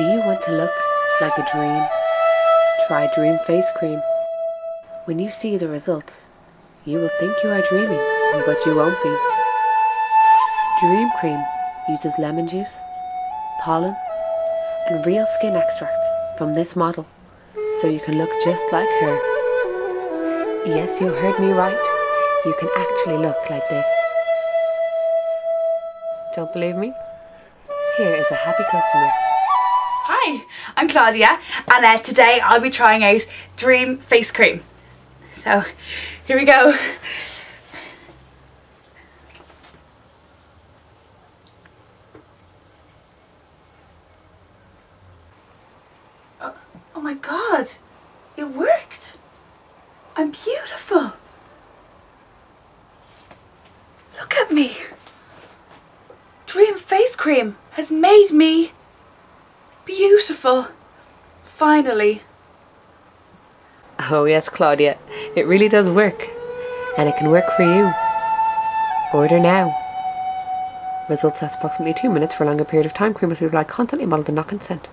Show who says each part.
Speaker 1: Do you want to look like a dream? Try Dream Face Cream. When you see the results, you will think you are dreaming, but you won't be. Dream Cream uses lemon juice, pollen, and real skin extracts from this model, so you can look just like her. Yes, you heard me right. You can actually look like this. Don't believe me? Here is a happy customer.
Speaker 2: I'm Claudia, and uh, today I'll be trying out Dream Face Cream. So, here we go. Oh, oh my god, it worked! I'm beautiful! Look at me! Dream Face Cream has made me beautiful. Finally.
Speaker 1: Oh, yes, Claudia. It really does work. And it can work for you. Order now. Results last approximately two minutes for a longer period of time. Cream must be applied constantly, modeled and not consent.